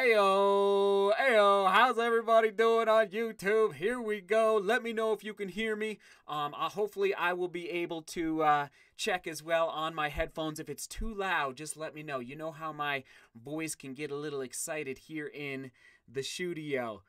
Ayo, ayo, how's everybody doing on YouTube? Here we go. Let me know if you can hear me. Um, uh, hopefully I will be able to uh, check as well on my headphones. If it's too loud, just let me know. You know how my voice can get a little excited here in the studio.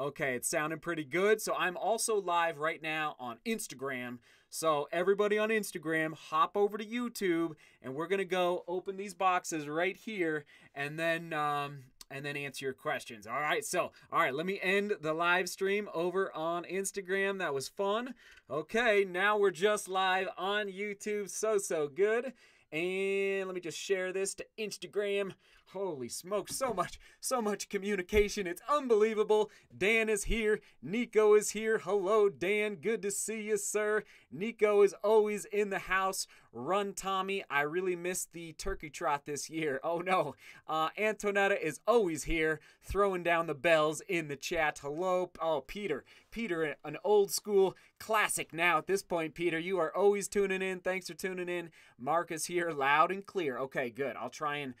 Okay, it's sounding pretty good. So I'm also live right now on Instagram. So everybody on Instagram, hop over to YouTube, and we're gonna go open these boxes right here, and then um, and then answer your questions. All right. So all right, let me end the live stream over on Instagram. That was fun. Okay, now we're just live on YouTube. So so good. And let me just share this to Instagram. Holy smokes, so much, so much communication. It's unbelievable. Dan is here. Nico is here. Hello, Dan. Good to see you, sir. Nico is always in the house. Run, Tommy. I really missed the turkey trot this year. Oh, no. Uh, Antonetta is always here, throwing down the bells in the chat. Hello. Oh, Peter. Peter, an old school classic now at this point, Peter. You are always tuning in. Thanks for tuning in. Mark is here loud and clear. Okay, good. I'll try and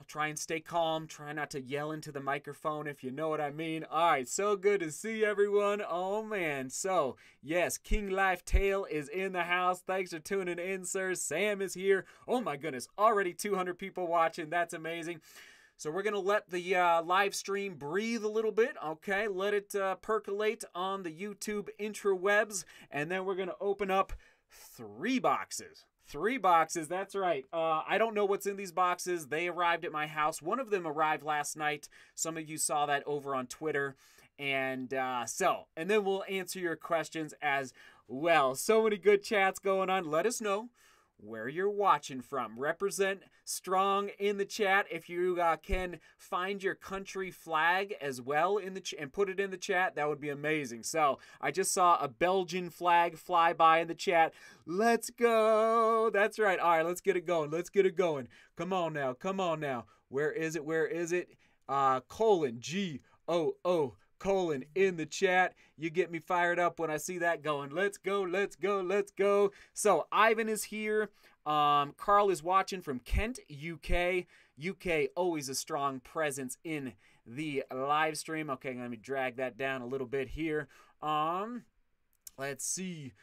I'll try and stay calm, try not to yell into the microphone if you know what I mean. All right, so good to see everyone. Oh man, so yes, King Life Tale is in the house. Thanks for tuning in, sir. Sam is here. Oh my goodness, already 200 people watching. That's amazing. So we're going to let the uh, live stream breathe a little bit, okay? Let it uh, percolate on the YouTube intrawebs, and then we're going to open up three boxes. Three boxes, that's right. Uh, I don't know what's in these boxes. They arrived at my house. One of them arrived last night. Some of you saw that over on Twitter. And uh, so, and then we'll answer your questions as well. So many good chats going on. Let us know where you're watching from. Represent strong in the chat. If you uh, can find your country flag as well in the ch- and put it in the chat, that would be amazing. So I just saw a Belgian flag fly by in the chat. Let's go. That's right. All right, let's get it going. Let's get it going. Come on now. Come on now. Where is it? Where is it? Uh, colon G O O colon in the chat. You get me fired up when I see that going. Let's go, let's go, let's go. So Ivan is here. Um, Carl is watching from Kent, UK. UK always a strong presence in the live stream. Okay, let me drag that down a little bit here. Um, let's see.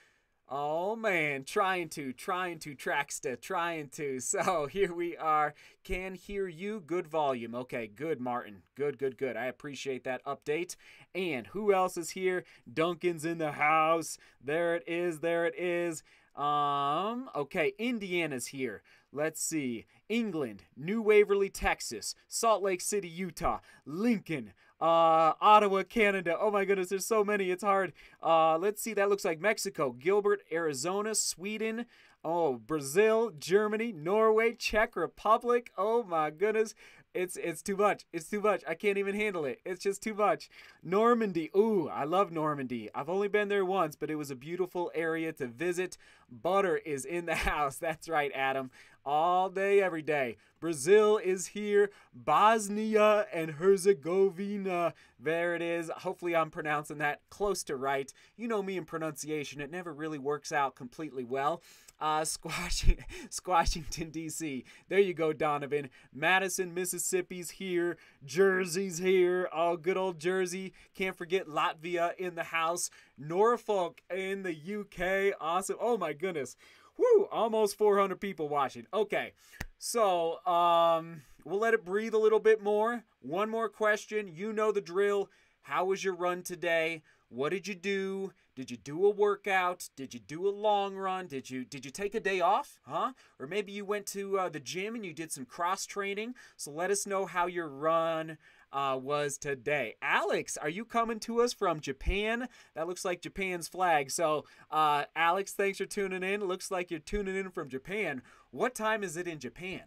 Oh man, trying to, trying to, Traxta, trying to. So here we are. Can hear you. Good volume. Okay, good, Martin. Good, good, good. I appreciate that update. And who else is here? Duncan's in the house. There it is. There it is. Um, okay, Indiana's here. Let's see. England, New Waverly, Texas, Salt Lake City, Utah, Lincoln, uh, Ottawa, Canada. Oh my goodness, there's so many. It's hard. Uh, let's see. That looks like Mexico, Gilbert, Arizona, Sweden. Oh, Brazil, Germany, Norway, Czech Republic. Oh my goodness. It's it's too much. It's too much. I can't even handle it. It's just too much. Normandy. Ooh, I love Normandy. I've only been there once, but it was a beautiful area to visit. Butter is in the house. That's right, Adam. All day, every day. Brazil is here. Bosnia and Herzegovina. There it is. Hopefully, I'm pronouncing that close to right. You know me in pronunciation, it never really works out completely well. Uh, Squashing, Squashington, D.C. There you go, Donovan. Madison, Mississippi's here. Jersey's here. Oh, good old Jersey. Can't forget Latvia in the house. Norfolk in the UK. Awesome. Oh, my goodness. Woo! Almost 400 people watching. Okay. So, um, we'll let it breathe a little bit more. One more question. You know the drill. How was your run today? What did you do? Did you do a workout? Did you do a long run? Did you did you take a day off? Huh? Or maybe you went to uh, the gym and you did some cross training. So let us know how your run uh, was today. Alex, are you coming to us from Japan? That looks like Japan's flag. So, uh, Alex, thanks for tuning in. looks like you're tuning in from Japan. What time is it in Japan?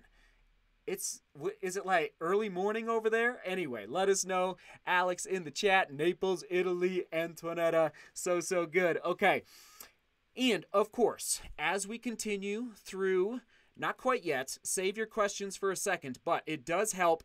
It's is it like early morning over there? Anyway, let us know. Alex in the chat, Naples, Italy, Antonetta. So so good. Okay. And of course, as we continue through, not quite yet, save your questions for a second, but it does help.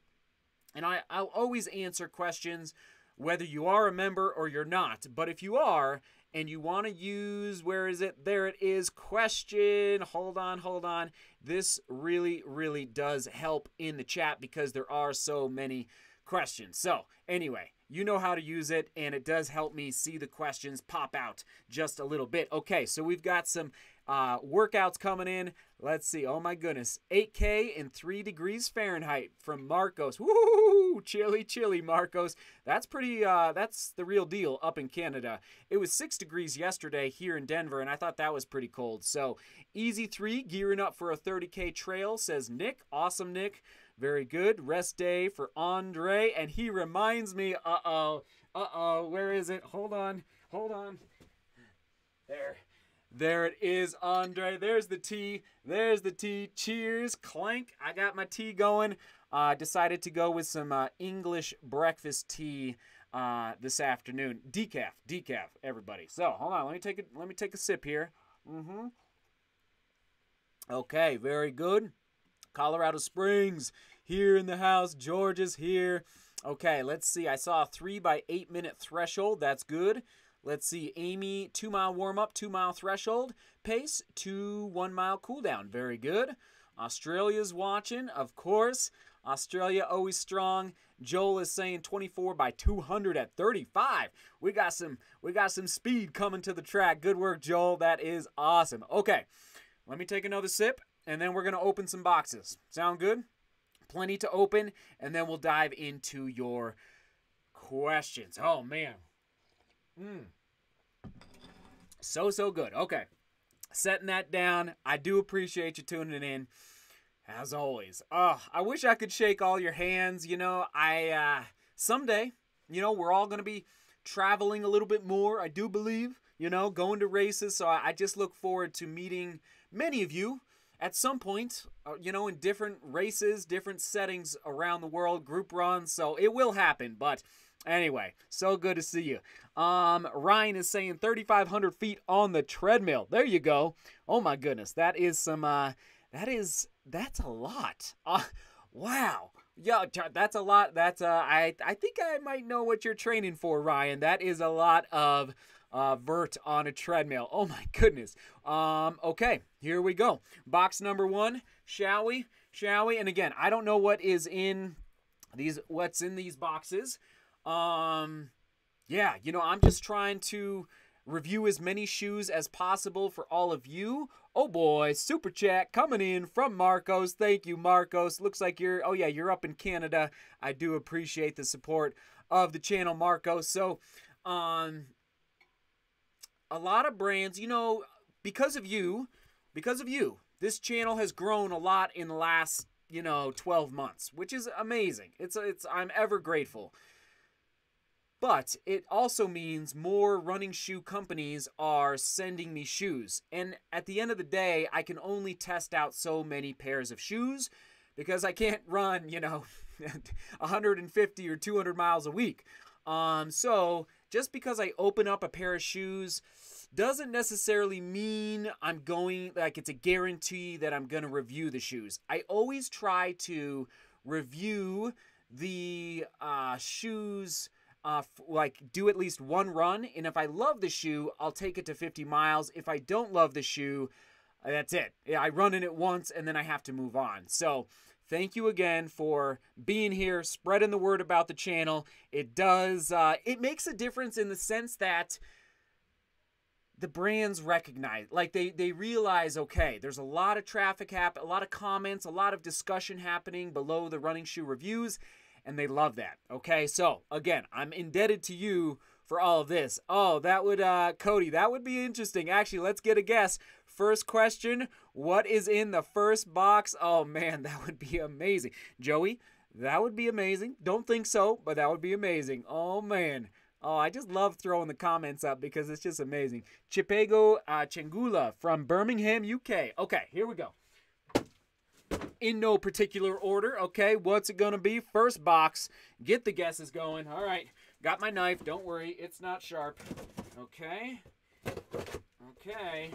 And I, I'll always answer questions whether you are a member or you're not. But if you are, and you want to use, where is it? There it is. Question. Hold on, hold on. This really, really does help in the chat because there are so many questions. So, anyway, you know how to use it, and it does help me see the questions pop out just a little bit. Okay, so we've got some uh, workouts coming in. Let's see. Oh my goodness. 8K in 3 degrees Fahrenheit from Marcos. Woo! Chilly, chilly, Marcos. That's pretty, uh, that's the real deal up in Canada. It was 6 degrees yesterday here in Denver, and I thought that was pretty cold. So, easy 3, gearing up for a 30K trail, says Nick. Awesome, Nick. Very good. Rest day for Andre. And he reminds me, uh oh, uh oh, where is it? Hold on, hold on. There. There it is, Andre. There's the tea. There's the tea. Cheers. Clank. I got my tea going. I uh, decided to go with some uh, English breakfast tea uh, this afternoon. Decaf. Decaf, everybody. So, hold on. Let me take a, let me take a sip here. Mm-hmm. Okay, very good. Colorado Springs here in the house. George is here. Okay, let's see. I saw a three by eight minute threshold. That's good. Let's see, Amy, two mile warm up, two mile threshold. Pace, two one mile cool down. Very good. Australia's watching, of course. Australia always strong. Joel is saying 24 by 200 at 35. We got some we got some speed coming to the track. Good work, Joel. That is awesome. Okay. Let me take another sip and then we're going to open some boxes. Sound good? Plenty to open and then we'll dive into your questions. Oh man. Mm. So, so good. Okay. Setting that down. I do appreciate you tuning in. As always. Oh, I wish I could shake all your hands. You know, I, uh, someday, you know, we're all to be traveling a little bit more. I do believe, you know, going to races. So I, I just look forward to meeting many of you at some point, uh, you know, in different races, different settings around the world, group runs. So it will happen. But Anyway, so good to see you. Um, Ryan is saying 3,500 feet on the treadmill. There you go. Oh my goodness, that is some. Uh, that is that's a lot. Uh, wow. Yeah, that's a lot. That's uh, I I think I might know what you're training for, Ryan. That is a lot of uh, vert on a treadmill. Oh my goodness. Um, okay, here we go. Box number one. Shall we? Shall we? And again, I don't know what is in these. What's in these boxes? Um, yeah, you know, I'm just trying to review as many shoes as possible for all of you. Oh boy, super chat coming in from Marcos. Thank you, Marcos. Looks like you're, oh yeah, you're up in Canada. I do appreciate the support of the channel, Marcos. So, um, a lot of brands, you know, because of you, because of you, this channel has grown a lot in the last, you know, 12 months, which is amazing. It's, it's, I'm ever grateful. But it also means more running shoe companies are sending me shoes. And at the end of the day, I can only test out so many pairs of shoes because I can't run, you know, 150 or 200 miles a week. Um, so just because I open up a pair of shoes doesn't necessarily mean I'm going, like, it's a guarantee that I'm going to review the shoes. I always try to review the uh, shoes uh, like do at least one run. And if I love the shoe, I'll take it to 50 miles. If I don't love the shoe, that's it. I run in it once and then I have to move on. So thank you again for being here, spreading the word about the channel. It does, uh, it makes a difference in the sense that the brands recognize like they they realize okay there's a lot of traffic happen a lot of comments a lot of discussion happening below the running shoe reviews and they love that. Okay, so again, I'm indebted to you for all of this. Oh, that would, uh, Cody, that would be interesting. Actually, let's get a guess. First question What is in the first box? Oh, man, that would be amazing. Joey, that would be amazing. Don't think so, but that would be amazing. Oh, man. Oh, I just love throwing the comments up because it's just amazing. Chipego uh, Chengula from Birmingham, UK. Okay, here we go in no particular order. Okay, what's it gonna be? First box. Get the guesses going. All right, got my knife. Don't worry, it's not sharp. Okay. Okay.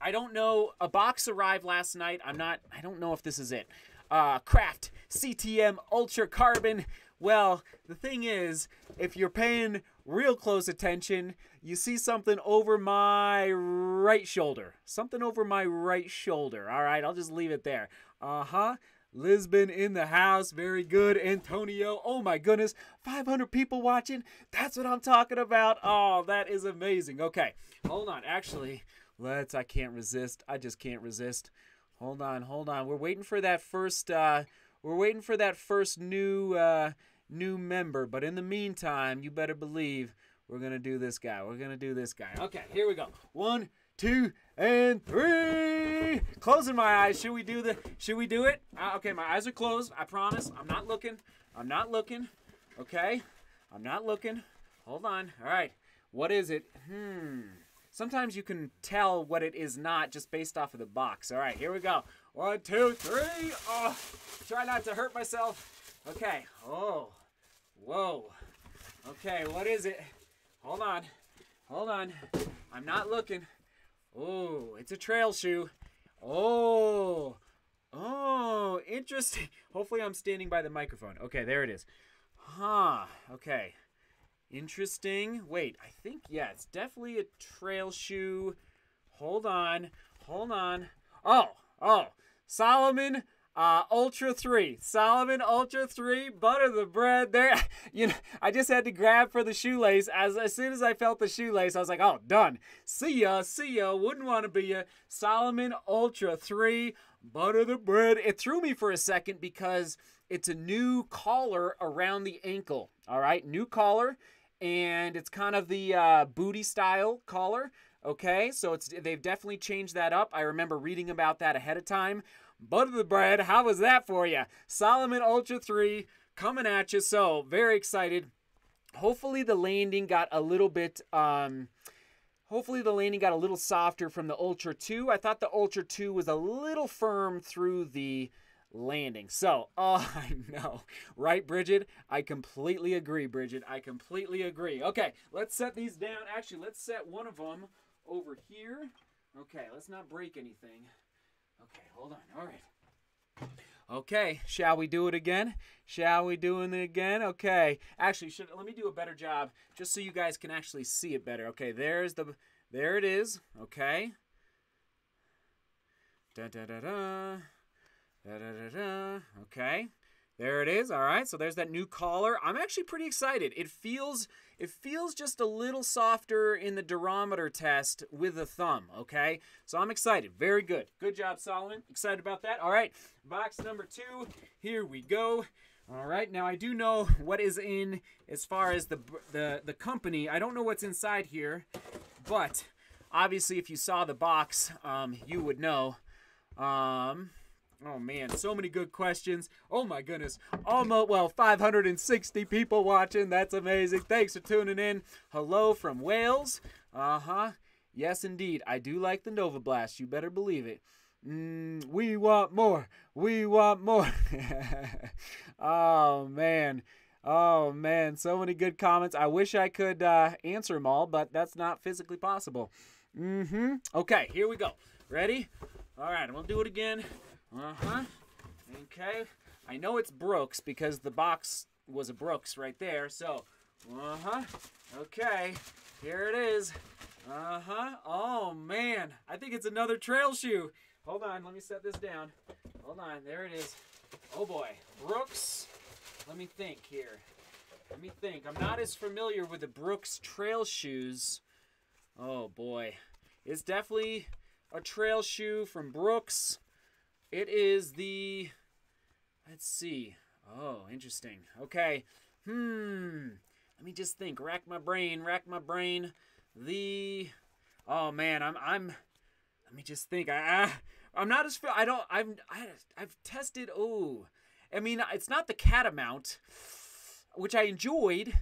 I don't know. A box arrived last night. I'm not. I don't know if this is it. Uh, Craft CTM Ultra Carbon. Well, the thing is, if you're paying real close attention, you see something over my right shoulder. Something over my right shoulder. All right, I'll just leave it there. Uh huh. Lisbon in the house. Very good. Antonio. Oh my goodness. 500 people watching. That's what I'm talking about. Oh, that is amazing. Okay. Hold on. Actually, let's. I can't resist. I just can't resist. Hold on. Hold on. We're waiting for that first. Uh, we're waiting for that first new uh, new member. But in the meantime, you better believe we're gonna do this guy. We're gonna do this guy. Okay. Here we go. One, two, and three. Closing my eyes. Should we do the? Should we do it? Uh, okay, my eyes are closed. I promise. I'm not looking. I'm not looking. Okay, I'm not looking. Hold on. All right. What is it? Hmm. Sometimes you can tell what it is not just based off of the box. All right, here we go. One, two, three. Oh, try not to hurt myself. Okay. Oh, whoa. Okay, what is it? Hold on. Hold on. I'm not looking. Oh, it's a trail shoe. Oh, oh, interesting. Hopefully, I'm standing by the microphone. Okay, there it is. Huh. Okay. Interesting. Wait, I think, yeah, it's definitely a trail shoe. Hold on. Hold on. Oh, oh. Salomon uh, Ultra 3. Salomon Ultra 3. Butter the bread. There. You know, I just had to grab for the shoelace. As, as soon as I felt the shoelace, I was like, oh, done. See ya. See ya. Wouldn't want to be ya. Salomon Ultra 3. Butter the bread. It threw me for a second because it's a new collar around the ankle. All right. New collar. And it's kind of the uh, booty style collar. Okay. So it's they've definitely changed that up. I remember reading about that ahead of time. Butter the bread. How was that for you? Salomon Ultra 3 coming at you. So, very excited. Hopefully, the landing got a little bit. Um, hopefully, the landing got a little softer from the Ultra 2. I thought the Ultra 2 was a little firm through the landing. So, oh, I know. Right, Bridget? I completely agree, Bridget. I completely agree. Okay, let's set these down. Actually, let's set one of them over here. Okay, let's not break anything. Okay, hold on. All right. Okay, shall we do it again? Shall we do it again? Okay. Actually, should let me do a better job just so you guys can actually see it better. Okay, there's the there it is. Okay. Da da da da. Da da da. Okay. There it is. All right. So there's that new collar. I'm actually pretty excited. It feels it feels just a little softer in the durometer test with the thumb, okay? So I'm excited. Very good. Good job, Salomon. Excited about that. All right. Box number 2. Here we go. All right. Now I do know what is in as far as the the the company. I don't know what's inside here, but obviously if you saw the box, um, you would know. Um, Oh man, so many good questions. Oh my goodness. Almost well, 560 people watching. That's amazing. Thanks for tuning in. Hello from Wales. Uh-huh. Yes indeed. I do like the Nova Blast. You better believe it. Mm, we want more. We want more. oh man. Oh man, so many good comments. I wish I could uh, answer them all, but that's not physically possible. Mm-hmm. Okay, here we go. Ready? All right, I'm gonna do it again. Uh-huh. Okay. I know it's Brooks because the box was a Brooks right there. So, uh-huh. Okay. Here it is. Uh-huh. Oh, man. I think it's another trail shoe. Hold on. Let me set this down. Hold on. There it is. Oh, boy. Brooks. Let me think here. Let me think. I'm not as familiar with the Brooks trail shoes. Oh, boy. It's definitely a trail shoe from Brooks. It is the. Let's see. Oh, interesting. Okay. Hmm. Let me just think. Rack my brain. Rack my brain. The. Oh man, I'm. I'm. Let me just think. I. I I'm not as. I don't. I'm. I, I've tested. Oh. I mean, it's not the Catamount, which I enjoyed.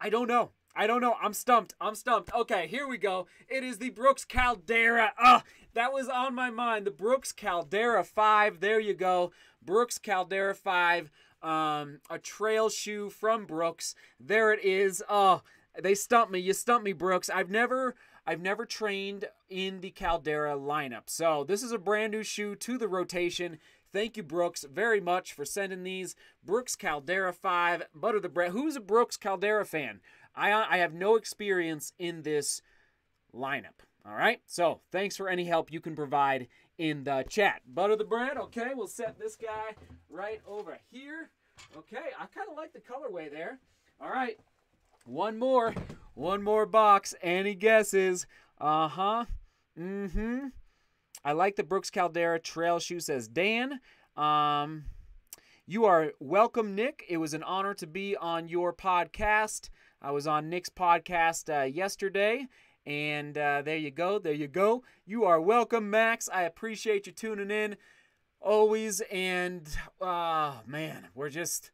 I don't know. I don't know. I'm stumped. I'm stumped. Okay, here we go. It is the Brooks Caldera. Ah, that was on my mind. The Brooks Caldera 5. There you go. Brooks Caldera 5. Um, a trail shoe from Brooks. There it is. Oh, they stumped me. You stumped me, Brooks. I've never I've never trained in the Caldera lineup. So this is a brand new shoe to the rotation. Thank you, Brooks, very much for sending these. Brooks Caldera 5, Butter the Bread. Who's a Brooks Caldera fan? I, I have no experience in this lineup. All right. So thanks for any help you can provide in the chat. Butter the bread. Okay. We'll set this guy right over here. Okay. I kind of like the colorway there. All right. One more. One more box. Any guesses? Uh huh. Mm hmm. I like the Brooks Caldera trail shoe, says Dan. Um, you are welcome, Nick. It was an honor to be on your podcast. I was on Nick's podcast uh, yesterday, and uh, there you go. There you go. You are welcome, Max. I appreciate you tuning in always. And, uh, man, we're just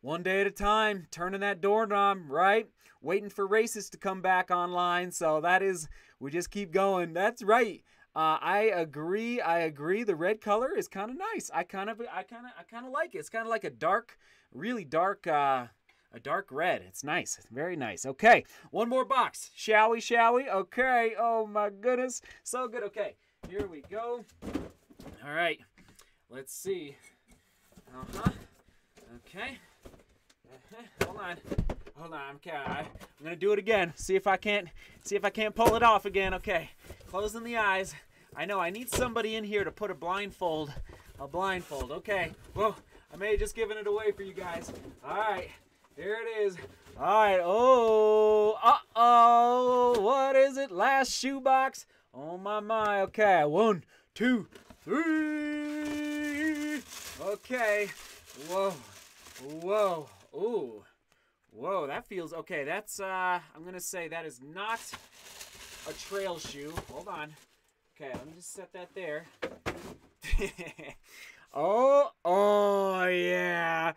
one day at a time turning that doorknob, right? Waiting for races to come back online. So that is, we just keep going. That's right. Uh, I agree. I agree. The red color is kind of nice. I kind of, I kind of, I kind of like it. It's kind of like a dark, really dark, uh, a dark red. It's nice. It's very nice. Okay, one more box. Shall we? Shall we? Okay. Oh my goodness, so good. Okay, here we go. All right. Let's see. Uh huh. Okay. Uh-huh. Hold on. Hold on. Okay. I'm gonna do it again. See if I can't. See if I can't pull it off again. Okay. Closing the eyes. I know I need somebody in here to put a blindfold. A blindfold. Okay. Whoa. I may have just given it away for you guys. All right. Here it is. All right. Oh. Uh oh. What is it? Last shoebox. Oh my my. Okay. One, two, three. Okay. Whoa. Whoa. Ooh. Whoa. That feels okay. That's uh. I'm gonna say that is not a trail shoe. Hold on. Okay, let me just set that there. oh, oh yeah.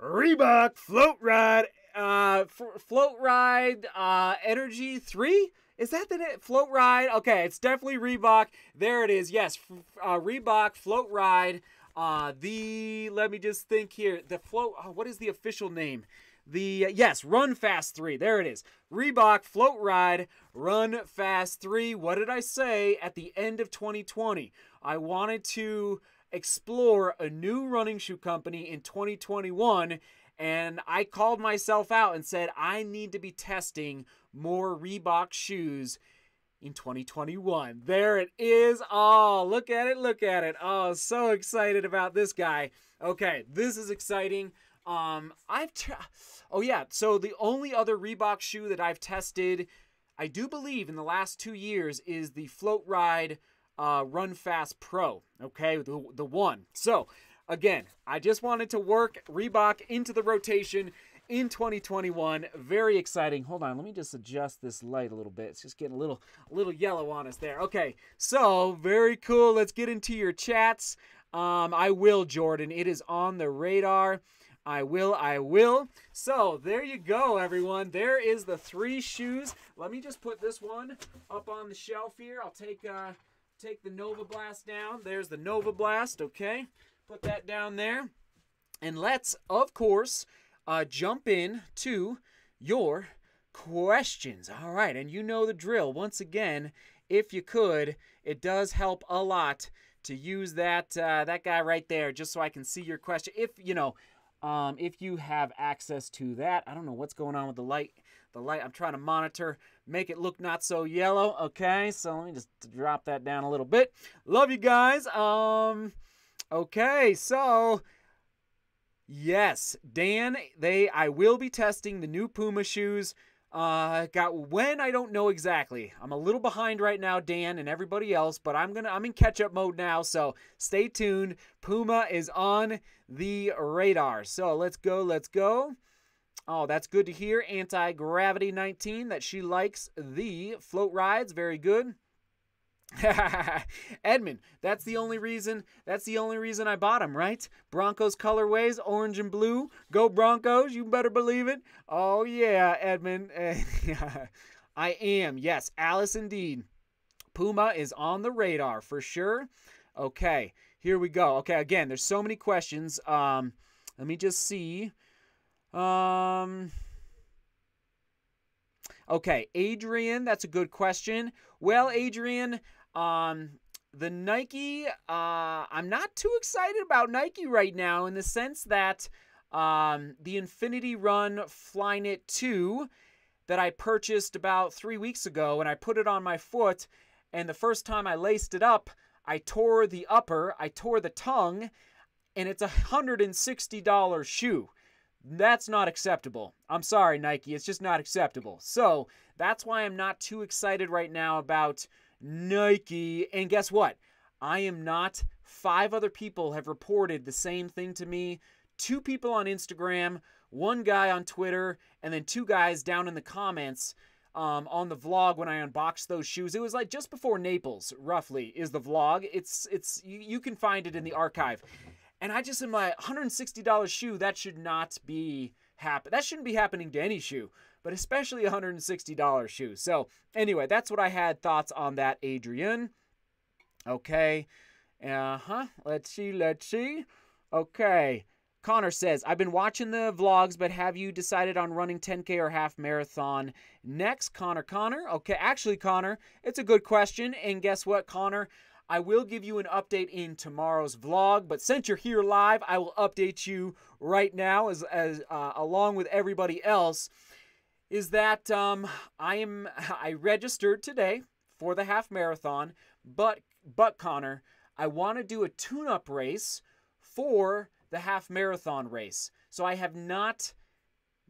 Reebok Float Ride, uh, Float Ride, uh, Energy 3? Is that the Float Ride? Okay, it's definitely Reebok. There it is. Yes, uh, Reebok Float Ride. Uh, the, let me just think here. The float, oh, what is the official name? The, uh, yes, Run Fast 3. There it is. Reebok Float Ride Run Fast 3. What did I say at the end of 2020? I wanted to explore a new running shoe company in 2021 and I called myself out and said I need to be testing more Reebok shoes in 2021. There it is. Oh, look at it. Look at it. Oh, so excited about this guy. Okay, this is exciting. Um, I've t- Oh yeah, so the only other Reebok shoe that I've tested I do believe in the last 2 years is the Float Ride uh, Run Fast Pro. Okay, the, the one. So, again, I just wanted to work Reebok into the rotation in 2021. Very exciting. Hold on, let me just adjust this light a little bit. It's just getting a little, a little yellow on us there. Okay, so very cool. Let's get into your chats. Um, I will, Jordan. It is on the radar. I will, I will. So there you go, everyone. There is the three shoes. Let me just put this one up on the shelf here. I'll take uh, take the Nova Blast down. There's the Nova Blast, okay? Put that down there. And let's, of course, uh, jump in to your questions. All right, and you know the drill. Once again, if you could, it does help a lot to use that uh, that guy right there just so I can see your question. If, you know, um, if you have access to that. I don't know what's going on with the light. The light, I'm trying to monitor, make it look not so yellow. Okay, so let me just drop that down a little bit. Love you guys. Um, okay, so yes, Dan, they I will be testing the new Puma shoes. Uh, got when I don't know exactly. I'm a little behind right now, Dan and everybody else, but I'm gonna I'm in catch up mode now. So stay tuned. Puma is on the radar. So let's go. Let's go. Oh, that's good to hear. Anti Gravity 19 that she likes the float rides. Very good. Edmund, that's the only reason. That's the only reason I bought them, right? Broncos colorways, orange and blue. Go Broncos! You better believe it. Oh yeah, Edmund. I am. Yes, Alice, indeed. Puma is on the radar for sure. Okay, here we go. Okay, again, there's so many questions. Um, let me just see. Um. Okay, Adrian, that's a good question. Well, Adrian, um, the Nike, uh, I'm not too excited about Nike right now in the sense that um, the Infinity Run Flyknit 2 that I purchased about three weeks ago and I put it on my foot, and the first time I laced it up, I tore the upper, I tore the tongue, and it's a $160 shoe. That's not acceptable. I'm sorry, Nike. It's just not acceptable. So that's why I'm not too excited right now about Nike. And guess what? I am not. Five other people have reported the same thing to me. Two people on Instagram, one guy on Twitter, and then two guys down in the comments um, on the vlog when I unboxed those shoes. It was like just before Naples, roughly, is the vlog. It's it's you, you can find it in the archive. And I just am my $160 shoe, that should not be happen. That shouldn't be happening to any shoe, but especially a $160 shoe. So anyway, that's what I had thoughts on that, Adrian. Okay. Uh-huh. Let's see, let's see. Okay. Connor says, I've been watching the vlogs, but have you decided on running 10K or half marathon next? Connor, Connor. Okay, actually, Connor, it's a good question. And guess what, Connor? I will give you an update in tomorrow's vlog, but since you're here live, I will update you right now as, as uh, along with everybody else. Is that um, I am I registered today for the half marathon, but but Connor, I want to do a tune-up race for the half marathon race. So I have not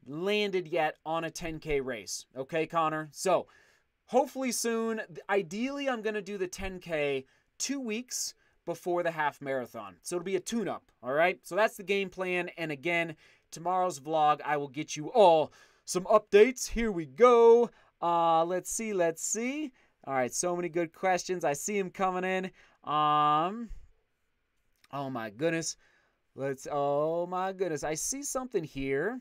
landed yet on a 10K race. Okay, Connor? So hopefully soon. Ideally, I'm going to do the 10K two weeks before the half marathon. So it'll be a tune up. All right. So that's the game plan. And again, tomorrow's vlog, I will get you all some updates. Here we go. Uh, let's see. Let's see. All right. So many good questions. I see them coming in. Um, oh my goodness. Let's, oh my goodness. I see something here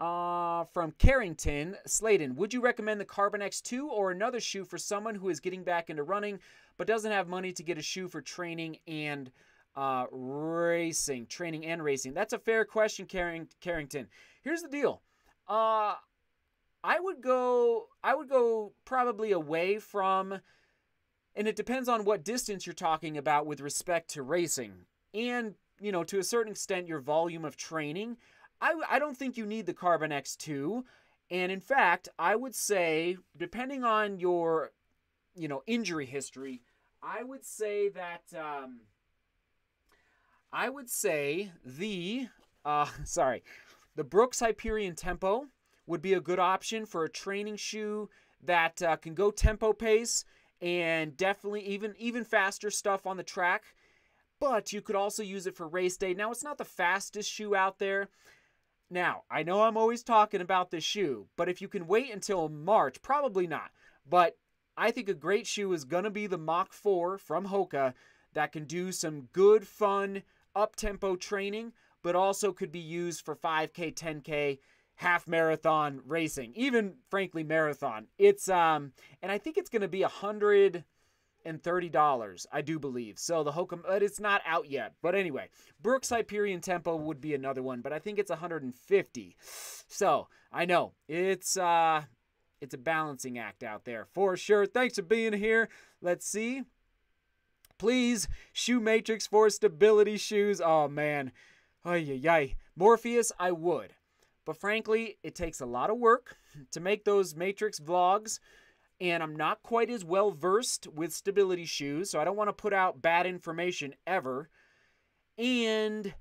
uh, from Carrington Sladen. Would you recommend the Carbon X2 or another shoe for someone who is getting back into running but doesn't have money to get a shoe for training and uh, racing? Training and racing. That's a fair question, Carring- Carrington. Here's the deal. Uh, I would go. I would go probably away from, and it depends on what distance you're talking about with respect to racing and you know, to a certain extent, your volume of training. I, I don't think you need the Carbon X2. And in fact, I would say, depending on your, you know, injury history, I would say that, um, I would say the, uh, sorry, the Brooks Hyperion Tempo would be a good option for a training shoe that uh, can go tempo pace and definitely even even faster stuff on the track but you could also use it for race day. Now, it's not the fastest shoe out there. Now, I know I'm always talking about this shoe, but if you can wait until March, probably not. But I think a great shoe is going to be the Mach 4 from Hoka that can do some good, fun, up tempo training, but also could be used for 5K, 10K, half marathon racing, even frankly, marathon. It's, um, and I think it's going to be a hundred and thirty dollars, I do believe. So the Hokum, but it's not out yet. But anyway, Brooks Hyperion Tempo would be another one, but I think it's 150. So I know it's uh, it's a balancing act out there for sure. Thanks for being here. Let's see. Please, shoe matrix for stability shoes. Oh man, ay ay Morpheus, I would, but frankly, it takes a lot of work to make those matrix vlogs and I'm not quite as well versed with stability shoes, so I don't want to put out bad information ever. And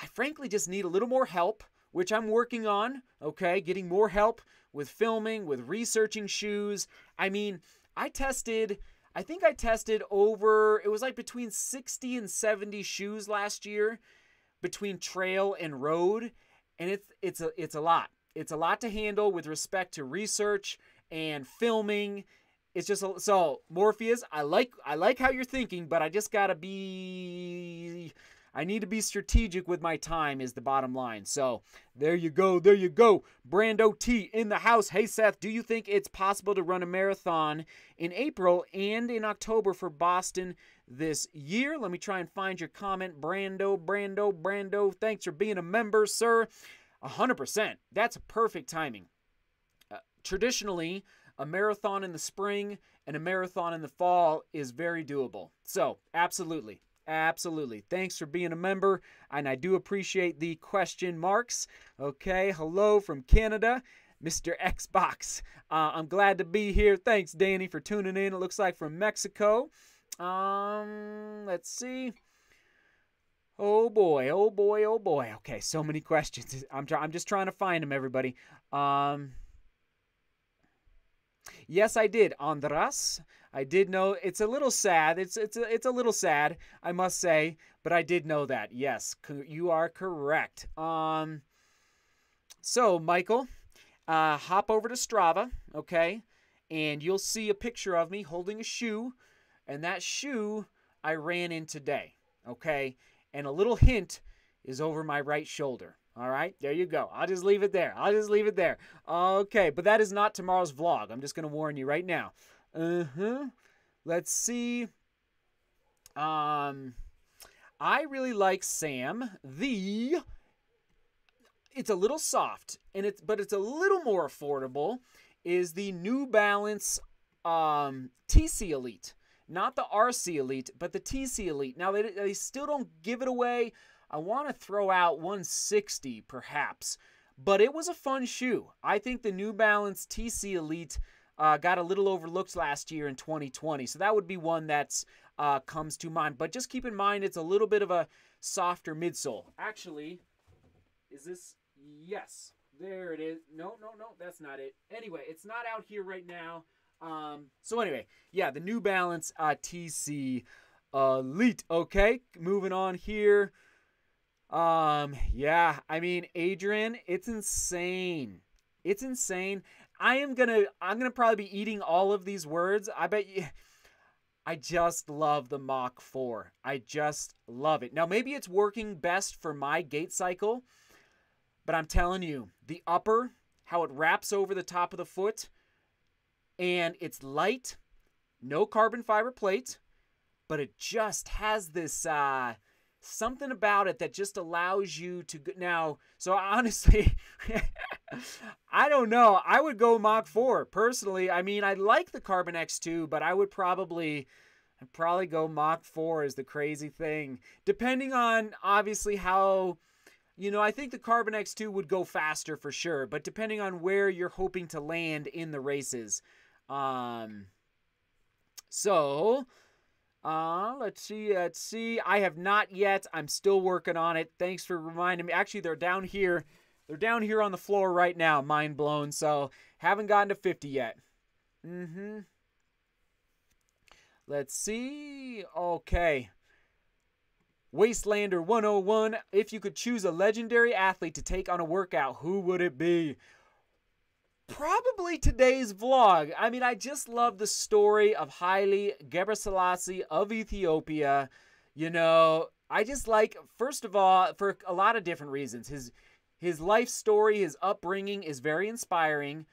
I frankly just need a little more help, which I'm working on, okay? Getting more help with filming, with researching shoes. I mean, I tested, I think I tested over, it was like between 60 and 70 shoes last year between trail and road, and it's it's a it's a lot. It's a lot to handle with respect to research and filming. It's just a, so Morpheus. I like I like how you're thinking, but I just gotta be. I need to be strategic with my time. Is the bottom line. So there you go. There you go. Brando T in the house. Hey Seth, do you think it's possible to run a marathon in April and in October for Boston this year? Let me try and find your comment. Brando, Brando, Brando. Thanks for being a member, sir. 100%. That's a perfect timing uh, traditionally, a marathon in the spring and a marathon in the fall is very doable. So, absolutely. Absolutely. Thanks for being a member, and I do appreciate the question marks. Okay, hello from Canada, Mr. Xbox. Uh, I'm glad to be here. Thanks, Danny, for tuning in. It looks like from Mexico. Um, let's see. Oh boy, oh boy, oh boy. Okay, so many questions. I'm try- I'm just trying to find them, everybody. Um, yes, I did, Andras. I did know it's a little sad. It's it's a, it's a little sad, I must say, but I did know that. Yes, you are correct. Um, so Michael, uh, hop over to Strava, okay, and you'll see a picture of me holding a shoe, and that shoe I ran in today, okay and a little hint is over my right shoulder. All right, there you go. I'll just leave it there. I'll just leave it there. Okay, but that is not tomorrow's vlog. I'm just going to warn you right now. Uh huh. Let's see. Um, I really like Sam. The it's a little soft and it's but it's a little more affordable. Is the New Balance um, TC Elite not the RC Elite, but the TC Elite. Now, they, they still don't give it away. I want to throw out 160 perhaps, but it was a fun shoe. I think the New Balance TC Elite uh, got a little overlooked last year in 2020, so that would be one that uh, comes to mind. But just keep in mind it's a little bit of a softer midsole. Actually, is this? Yes, there it is. No, no, no, that's not it. Anyway, it's not out here right now. Um, so anyway, yeah, the New Balance uh, TC Elite. Okay, moving on here. Um, yeah, I mean, Adrian, it's insane. It's insane. I am gonna, I'm gonna probably be eating all of these words. I bet you. I just love the Mach 4. I just love it. Now, maybe it's working best for my gait cycle, but I'm telling you, the upper, how it wraps over the top of the foot, and it's light, no carbon fiber plate, but it just has this uh, something about it that just allows you to now. So honestly, I don't know. I would go Mach 4 personally. I mean, I like the Carbon X2, but I would probably. I'd probably go Mach 4 is the crazy thing. Depending on obviously how you know, I think the Carbon X2 would go faster for sure, but depending on where you're hoping to land in the races. Um, so, uh, let's see, let's see. I have not yet. I'm still working on it. Thanks for reminding me. Actually, they're down here. They're down here on the floor right now. Mind blown. So, haven't gotten to 50 yet. Mm-hmm. Let's see. Okay. Wastelander 101. If you could choose a legendary athlete to take on a workout, who would it be? Probably today's vlog. I mean, I just love the story of Haile Gebrselassie of Ethiopia. You know, I just like first of all for a lot of different reasons. His his life story, his upbringing is very inspiring.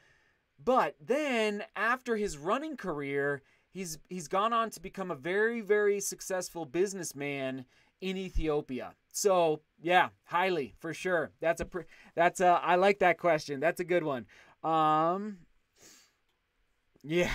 But then after his running career, he's he's gone on to become a very very successful businessman in Ethiopia. So, yeah, Haile for sure. That's a that's a I like that question. That's a good one. Um, yeah,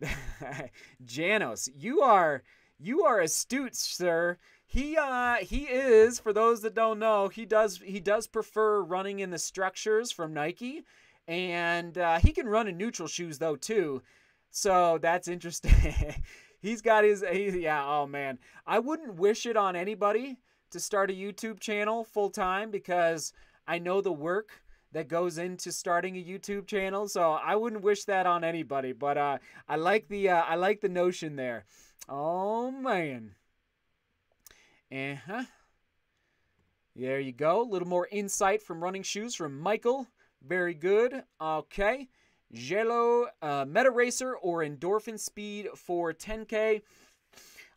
Janos, you are you are astute, sir. He uh he is for those that don't know, he does he does prefer running in the structures from Nike, and uh, he can run in neutral shoes though too. So that's interesting. He's got his he, yeah. Oh man, I wouldn't wish it on anybody to start a YouTube channel full time because I know the work that goes into starting a YouTube channel. So I wouldn't wish that on anybody, but uh, I like the uh, I like the notion there. Oh man. Uh huh. There you go. A little more insight from running shoes from Michael. Very good. Okay. Jello, uh, Meta Racer or Endorphin Speed for 10K.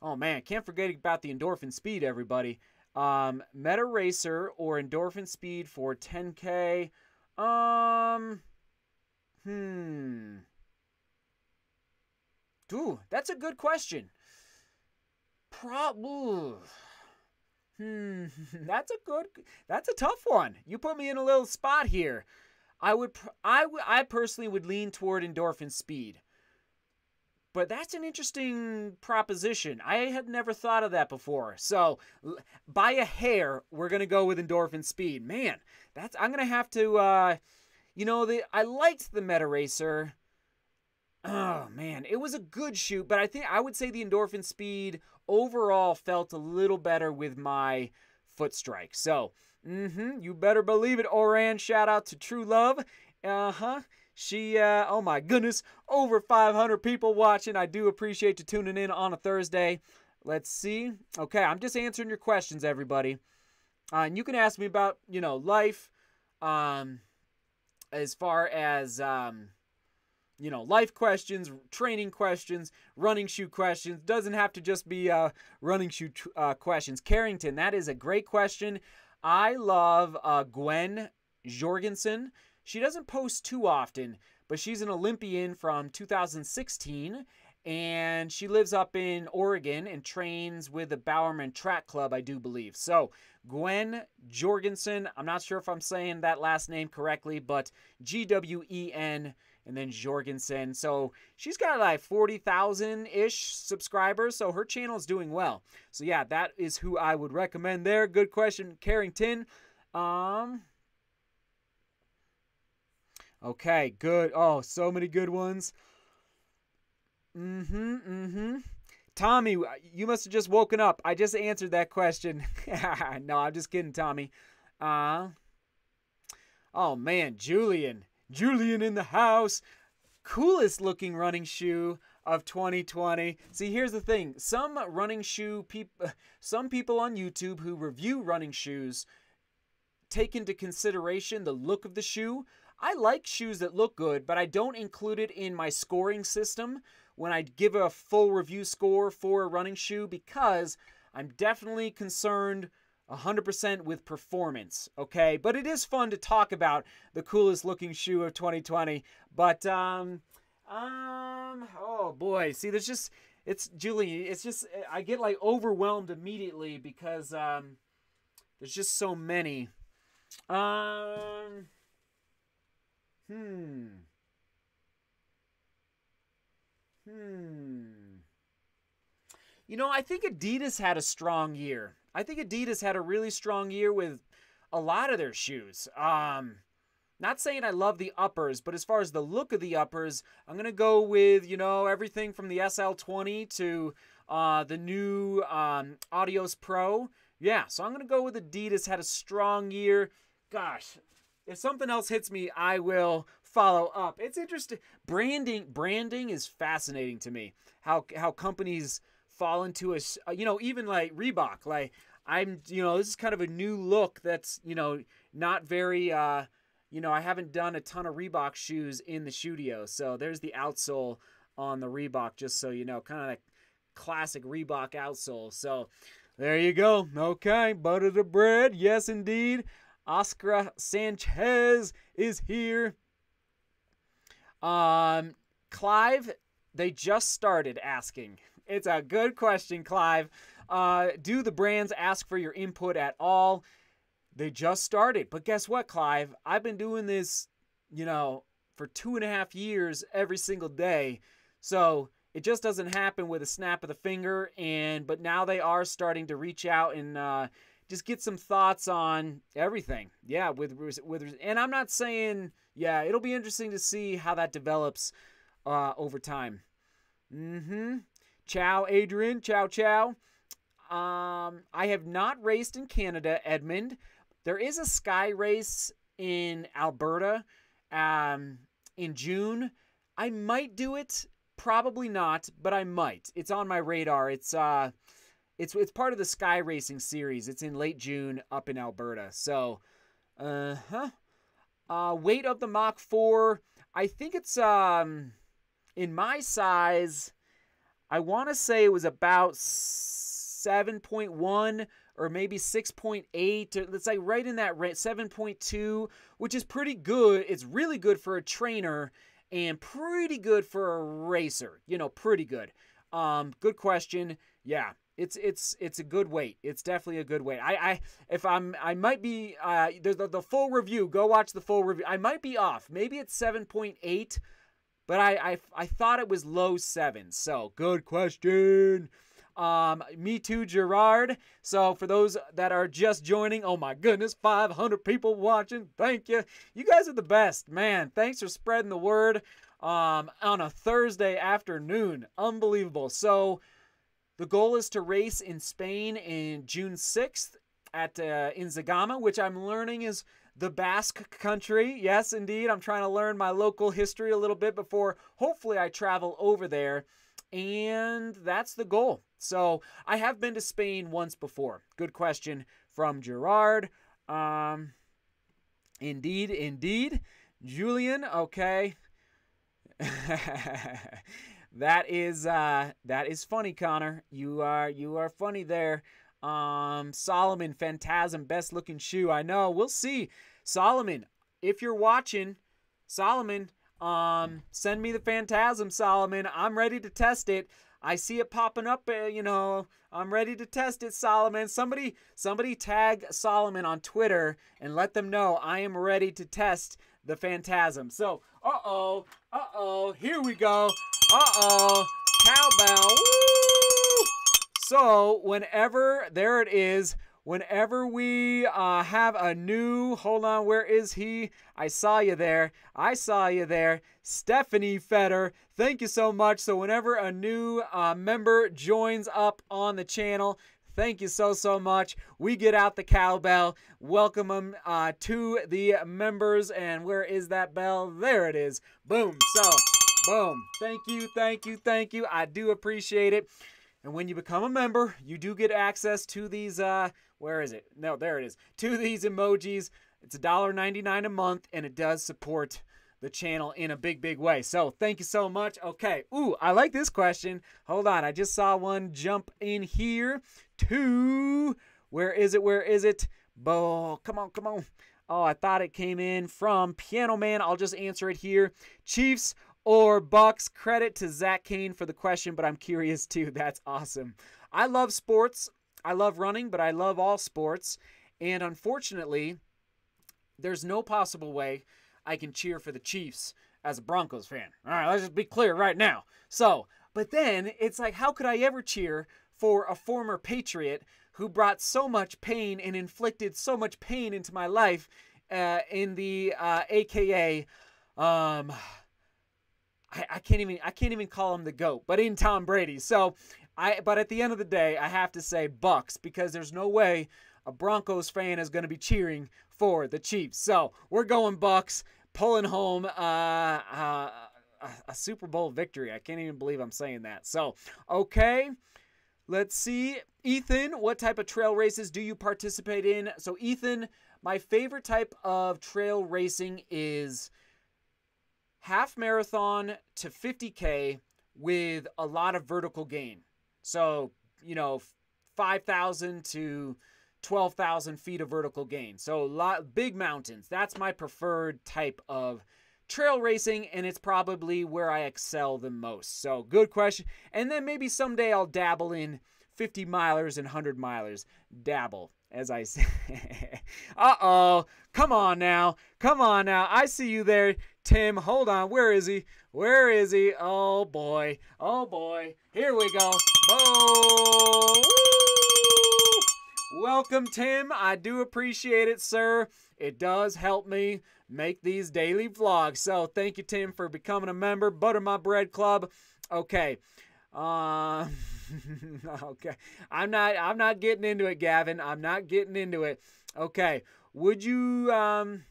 Oh man, can't forget about the Endorphin Speed, everybody. Um, Meta Racer or Endorphin Speed for 10K. Um. Hmm. Ooh, that's a good question. Prob. Hmm. That's a good. That's a tough one. You put me in a little spot here. I would I would I personally would lean toward endorphin speed. But that's an interesting proposition. I had never thought of that before. So, by a hair, we're gonna go with endorphin speed. Man, that's I'm gonna have to. Uh, you know, the I liked the Meta Racer. Oh man, it was a good shoot, but I think I would say the endorphin speed overall felt a little better with my foot strike. So, mm-hmm, you better believe it. Oran, shout out to True Love. Uh huh. She, uh, oh my goodness, over 500 people watching. I do appreciate you tuning in on a Thursday. Let's see. Okay, I'm just answering your questions, everybody. Uh, and you can ask me about, you know, life, um, as far as, um, you know, life questions, training questions, running shoe questions. Doesn't have to just be uh, running shoe uh, questions. Carrington, that is a great question. I love uh, Gwen Jorgensen. She doesn't post too often, but she's an Olympian from 2016 and she lives up in Oregon and trains with the Bowerman Track Club, I do believe. So, Gwen Jorgensen, I'm not sure if I'm saying that last name correctly, but G W E N and then Jorgensen. So, she's got like 40,000 ish subscribers, so her channel is doing well. So, yeah, that is who I would recommend there. Good question, Carrington. Um, Okay, good. Oh, so many good ones. Mm-hmm, mm-hmm. Tommy, you must have just woken up. I just answered that question. no, I'm just kidding, Tommy. Uh Oh man, Julian. Julian in the house. Coolest looking running shoe of 2020. See, here's the thing. Some running shoe people some people on YouTube who review running shoes take into consideration the look of the shoe, I like shoes that look good, but I don't include it in my scoring system when I give a full review score for a running shoe because I'm definitely concerned 100% with performance, okay? But it is fun to talk about the coolest looking shoe of 2020. But um um oh boy, see there's just it's Julie, it's just I get like overwhelmed immediately because um there's just so many. Um Hmm. Hmm. You know, I think Adidas had a strong year. I think Adidas had a really strong year with a lot of their shoes. Um, not saying I love the uppers, but as far as the look of the uppers, I'm gonna go with you know everything from the SL20 to uh, the new um, Adios Pro. Yeah, so I'm gonna go with Adidas. Had a strong year. Gosh, if something else hits me, I will follow up. It's interesting. Branding branding is fascinating to me. How how companies fall into a uh, you know even like Reebok like I'm you know this is kind of a new look that's you know not very uh you know I haven't done a ton of Reebok shoes in the studio. So there's the outsole on the Reebok just so you know kind of like classic Reebok outsole. So there you go. Okay, butter the bread. Yes indeed. Oscar Sanchez is here. Um, Clive, they just started asking. It's a good question, Clive. Uh, do the brands ask for your input at all? They just started. But guess what, Clive? I've been doing this, you know, for two and a half years every single day. So it just doesn't happen with a snap of the finger. And but now they are starting to reach out and uh, just get some thoughts on everything. Yeah, with with and I'm not saying yeah, it'll be interesting to see how that develops uh, over time. Mm-hmm. Ciao, Adrian. Ciao, ciao. Um, I have not raced in Canada, Edmund. There is a sky race in Alberta um, in June. I might do it. Probably not, but I might. It's on my radar. It's uh it's it's part of the Sky Racing series. It's in late June up in Alberta. So, uh huh. Uh, weight of the Mach 4. I think it's um in my size. I want to say it was about 7.1 or maybe 6.8. It's like right in that range, 7.2, which is pretty good. It's really good for a trainer and pretty good for a racer. You know, pretty good. Um, good question. Yeah, It's it's it's a good weight. It's definitely a good weight. I I if I'm I might be uh the, the full review. Go watch the full review. I might be off. Maybe it's 7.8, but I I I thought it was low 7. So, good question. Um, me too, Gerard. So for those that are just joining, oh my goodness, 500 people watching. Thank you. You guys are the best, man. Thanks for spreading the word. Um, on a Thursday afternoon, unbelievable. So the goal is to race in Spain in June 6th at uh, in Zegama, which I'm learning is the Basque country. Yes, indeed. I'm trying to learn my local history a little bit before hopefully I travel over there. And that's the goal. So I have been to Spain once before. Good question from Gerard. Um, indeed, indeed. Julian, okay. that is uh that is funny, Connor. You are you are funny there. Um Salomon Phantasm best looking shoe. I know. We'll see. Salomon, if you're watching, Salomon, um send me the Phantasm, Salomon. I'm ready to test it. I see it popping up, uh, you know. I'm ready to test it, Salomon. Somebody somebody tag Salomon on Twitter and let them know I am ready to test the Phantasm. So, uh-oh, uh-oh, here we go. Uh-oh, cowbell. Woo! So, whenever, there it is, whenever we uh, have a new, hold on, where is he? I saw you there. I saw you there. Stephanie Fetter, thank you so much. So, whenever a new uh, member joins up on the channel, Thank you so, so much. We get out the cowbell, welcome them uh, to the members, and where is that bell? There it is. Boom. So, boom. Thank you, thank you, thank you. I do appreciate it. And when you become a member, you do get access to these, uh, where is it? No, there it is. To these emojis. It's $1.99 a month, and it does support the channel in a big, big way. So thank you so much. Okay. Ooh, I like this question. Hold on. I just saw one jump in here. Two. Where is it? Where is it? Bo, come on, come on. Oh, I thought it came in from Piano Man. I'll just answer it here. Chiefs or Bucks? Credit to Zach Kane for the question, but I'm curious too. That's awesome. I love sports. I love running, but I love all sports. And unfortunately, there's no possible way I can cheer for the Chiefs as a Broncos fan. All right, let's just be clear right now. So, but then it's like, how could I ever cheer for a former Patriot who brought so much pain and inflicted so much pain into my life uh, in the uh, AKA, um, I, I can't even I can't even call him the goat, but in Tom Brady. So I but at the end of the day, I have to say Bucks because there's no way a Broncos fan is going to be cheering for the Chiefs. So we're going Bucks, pulling home uh, uh, a Super Bowl victory. I can't even believe I'm saying that. So okay, let's see, Ethan. What type of trail races do you participate in? So Ethan, my favorite type of trail racing is half marathon to 50k with a lot of vertical gain. So you know, 5,000 to 12,000 feet of vertical gain. So lot big mountains. That's my preferred type of trail racing and it's probably where I excel the most. So good question. And then maybe someday I'll dabble in 50 milers and 100 milers. Dabble, as I say. Uh-oh. Come on now. Come on now. I see you there, Tim. Hold on. Where is he? Where is he? Oh boy. Oh boy. Here we go. Boom. Welcome, Tim. I do appreciate it, sir. It does help me make these daily vlogs. So thank you, Tim, for becoming a member. Butter My Bread Club. Okay. Uh, okay. I'm not I'm not getting into it, Gavin. I'm not getting into it. Okay. Would you um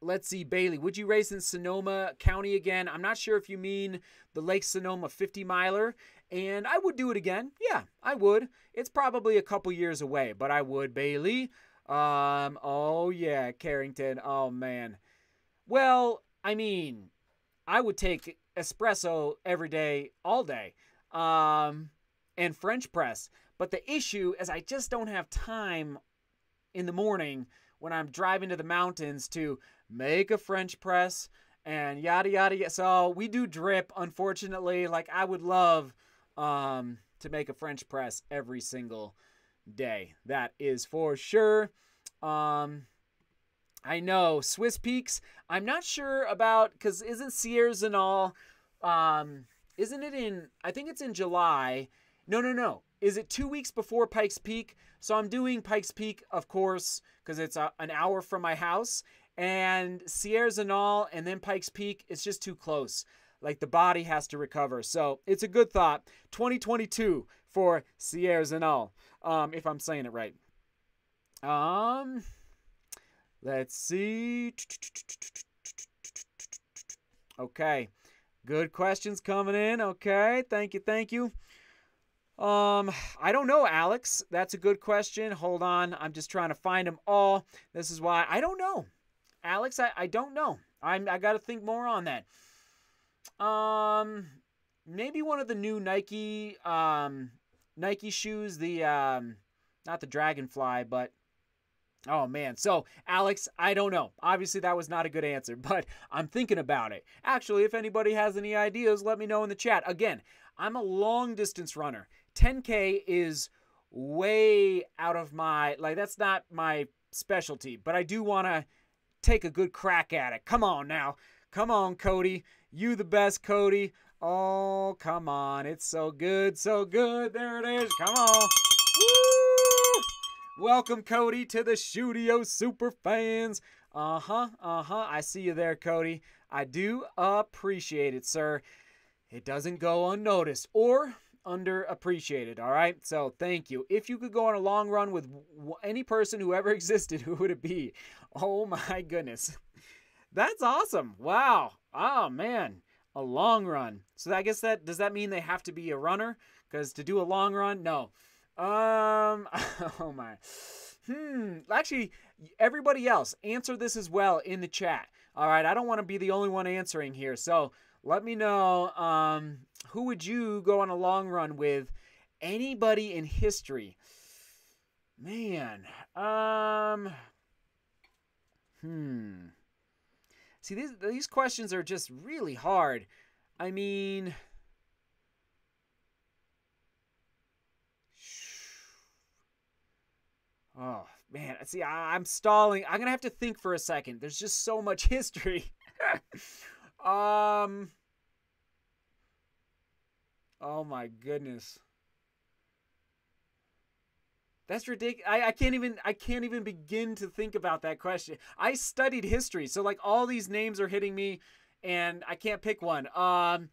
let's see, Bailey, would you race in Sonoma County again? I'm not sure if you mean the Lake Sonoma 50 miler. And I would do it again. Yeah, I would. It's probably a couple years away, but I would, Bailey. Um, oh yeah, Carrington. Oh man. Well, I mean, I would take espresso every day, all day. Um, and French press. But the issue is I just don't have time in the morning when I'm driving to the mountains to make a French press and yada yada. yada. So we do drip, unfortunately. Like I would love um, to make a French press every single day. That is for sure. Um, I know Swiss Peaks. I'm not sure about because isn't Sierre Zinal? Um, isn't it in? I think it's in July. No, no, no. Is it two weeks before Pikes Peak? So I'm doing Pikes Peak, of course, because it's a, an hour from my house. And Sierre Zinal and then Pikes Peak, it's just too close. Like the body has to recover. So it's a good thought. 2022 for Sierre Zinal, um, if I'm saying it right. Um, let's see. Okay, good questions coming in. Okay, thank you, thank you. Um, I don't know, Alex. That's a good question. Hold on. I'm just trying to find them all. This is why I don't know. Alex, I, I don't know. I'm I gotta think more on that. Um maybe one of the new Nike um Nike shoes, the um not the dragonfly, but Oh man. So, Alex, I don't know. Obviously that was not a good answer, but I'm thinking about it. Actually, if anybody has any ideas, let me know in the chat. Again, I'm a long distance runner. 10K is way out of my, like, that's not my specialty, but I do want to take a good crack at it. Come on now. Come on, Cody. You the best, Cody. Oh, come on. It's so good, so good. There it is. Come on. Woo! Welcome, Cody, to the Studio Super Fans. Uh huh, uh huh. I see you there, Cody. I do appreciate it, sir. It doesn't go unnoticed. Or underappreciated. All right. So thank you. If you could go on a long run with any person who ever existed, who would it be? Oh my goodness. That's awesome. Wow. Oh man. A long run. So I guess that does that mean they have to be a runner? Because to do a long run, no. Um. Oh my. Hmm. Actually, everybody else answer this as well in the chat. All right. I don't want to be the only one answering here. So let me know um, who would you go on a long run with? Anybody in history? Man, um, hmm. See, these these questions are just really hard. I mean, oh man, see, I, I'm stalling. I'm gonna have to think for a second. There's just so much history. um. Oh my goodness. That's ridiculous. I, I can't even I can't even begin to think about that question. I studied history, so like all these names are hitting me and I can't pick one. Um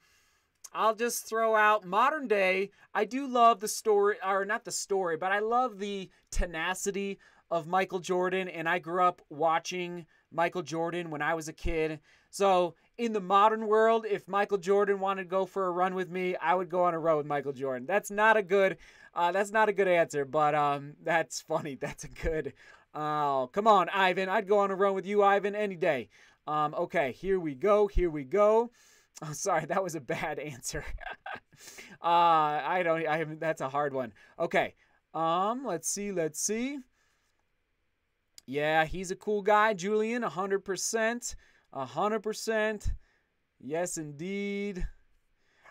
I'll just throw out modern day. I do love the story or not the story, but I love the tenacity of Michael Jordan and I grew up watching Michael Jordan when I was a kid. So in the modern world, if Michael Jordan wanted to go for a run with me, I would go on a run with Michael Jordan. That's not a good, uh, that's not a good answer, but um, that's funny. That's a good. Oh, come on, Ivan. I'd go on a run with you, Ivan, any day. Um, okay, here we go. Here we go. Oh, sorry, that was a bad answer. uh, I don't. I haven't. That's a hard one. Okay. Um, let's see. Let's see. Yeah, he's a cool guy, Julian. hundred percent. Hundred percent. Yes, indeed.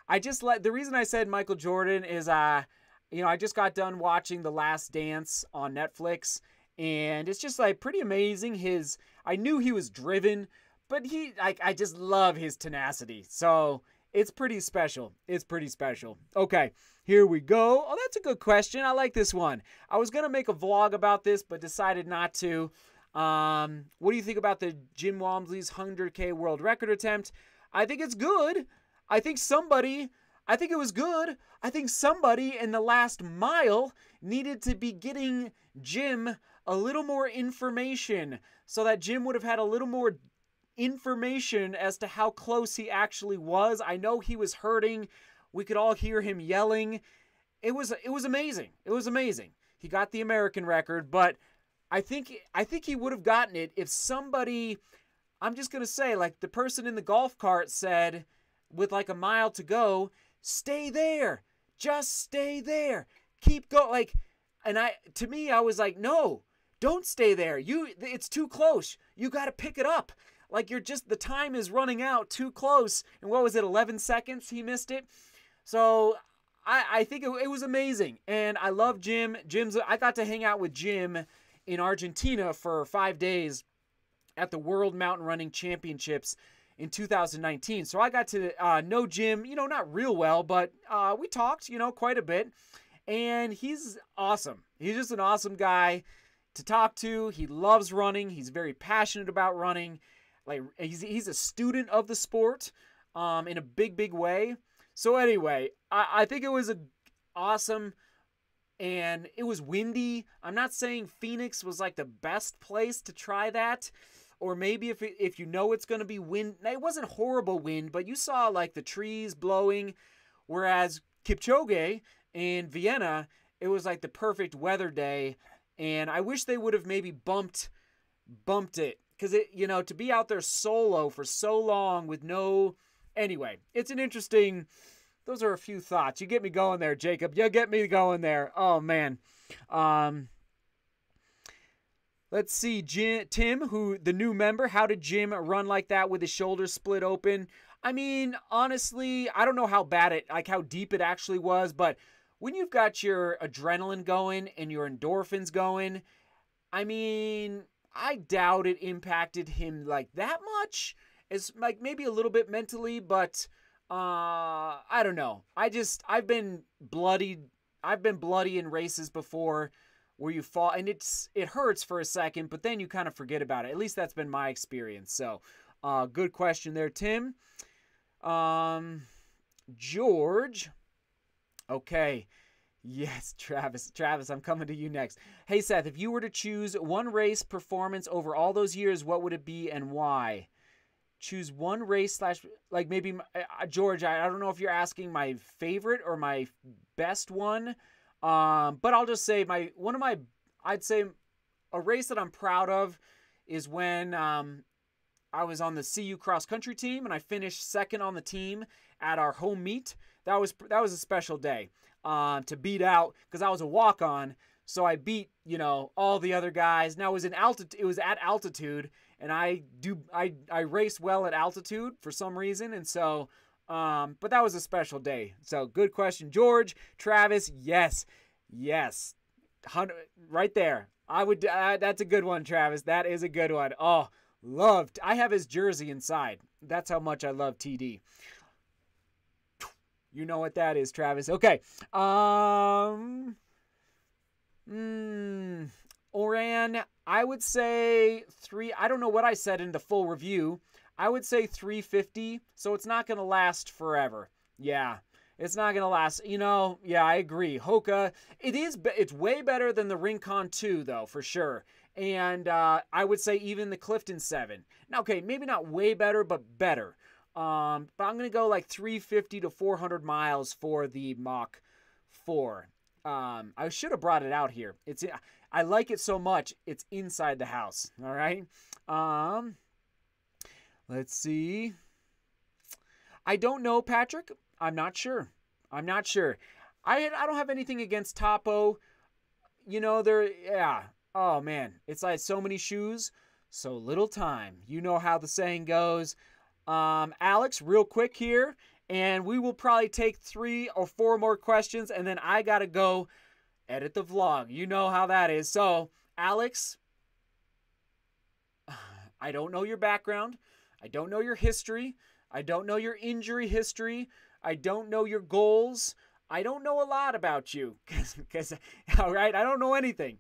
I just let the reason I said Michael Jordan is uh you know, I just got done watching The Last Dance on Netflix and it's just like pretty amazing his I knew he was driven, but he like I just love his tenacity. So, it's pretty special. It's pretty special. Okay, here we go. Oh, that's a good question. I like this one. I was to make a vlog about this but decided not to. Um, what do you think about the Jim Walmsley's 100K world record attempt? I think it's good. I think somebody, I think it was good. I think somebody in the last mile needed to be getting Jim a little more information so that Jim would have had a little more information as to how close he actually was. I know he was hurting. We could all hear him yelling. It was it was amazing. It was amazing. He got the American record, but I think I think he would have gotten it if somebody I'm just going to say like the person in the golf cart said with like a mile to go, stay there. Just stay there. Keep going like and I to me I was like, "No. Don't stay there. You it's too close. You got to pick it up." Like you're just the time is running out too close. And what was it? 11 seconds he missed it. So I, I think it, it was amazing. And I love Jim. Jim's, I got to hang out with Jim in Argentina for five days at the World Mountain Running Championships in 2019. So I got to uh, know Jim, you know, not real well, but uh, we talked, you know, quite a bit. And he's awesome. He's just an awesome guy to talk to. He loves running. He's very passionate about running. Like he's he's a student of the sport, um, in a big big way. So anyway, I, I think it was a awesome and it was windy. I'm not saying Phoenix was like the best place to try that. Or maybe if it, if you know it's going to be wind, it wasn't horrible wind, but you saw like the trees blowing. Whereas Kipchoge in Vienna, it was like the perfect weather day, and I wish they would have maybe bumped bumped it because it you know to be out there solo for so long with no anyway it's an interesting those are a few thoughts. You get me going there jacob. You get me going there. Oh man. Um let's see jim, tim who the new member how did jim run like that with his shoulders split open? I mean honestly i don't know how bad it like how deep it actually was but when you've got your adrenaline going and your endorphins going i mean I doubt it impacted him like that much. It's like maybe a little bit mentally, but uh I don't know. I just I've been bloodied I've been bloody in races before where you fall and it's it hurts for a second, but then you kind of forget about it. At least that's been my experience. So, uh good question there, Tim. Um George. Okay. Yes, Travis. Travis, I'm coming to you next. Hey, Seth, if you were to choose one race performance over all those years, what would it be and why? Choose one race slash, like maybe, uh, George, I, I don't know if you're asking my favorite or my best one, um, but I'll just say my, one of my, I'd say a race that I'm proud of is when um, I was on the CU cross country team and I finished second on the team at our home meet. That was that was a special day uh, to beat out because I was a walk on. So I beat, you know, all the other guys. Now it was in altitude. It was at altitude, and I do I I race well at altitude for some reason, and so. Um, but that was a special day. So good question, George, Travis. Yes, yes, right there. I would. Uh, that's a good one, Travis. That is a good one. Oh, loved. I have his jersey inside. That's how much I love TD. You know what that is, Travis. Okay. Um. Mm, Oran, I would say three. I don't know what I said in the full review. I would say 350. So it's not going to last forever. Yeah. It's not gonna last. You know, yeah, I agree. Hoka, it is. It's way better than the Rincon 2, though, for sure. And uh, I would say even the Clifton 7. Now, okay, maybe not way better, but better. Um, but I'm going to go like 350 to 400 miles for the Mach 4. Um, I should have brought it out here. It's I like it so much. It's inside the house. All right. Um, let's see. I don't know, Patrick. I'm not sure. I'm not sure. I I don't have anything against Topo. You know, they're yeah. Oh man, it's like so many shoes, so little time. You know how the saying goes. Um, Alex, real quick here, and we will probably take three or four more questions, and then I gotta go edit the vlog. You know how that is. So, Alex, I don't know your background. I don't know your history. I don't know your injury history. I don't know your goals. I don't know a lot about you because, all right, I don't know anything.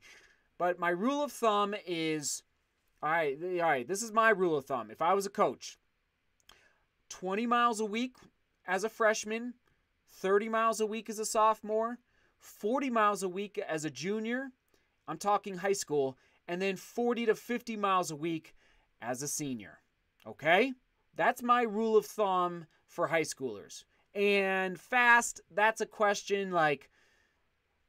But my rule of thumb is, all right, all right, this is my rule of thumb. If I was a coach, 20 miles a week as a freshman, 30 miles a week as a sophomore, 40 miles a week as a junior. I'm talking high school, and then 40 to 50 miles a week as a senior. Okay? That's my rule of thumb for high schoolers. And fast, that's a question like,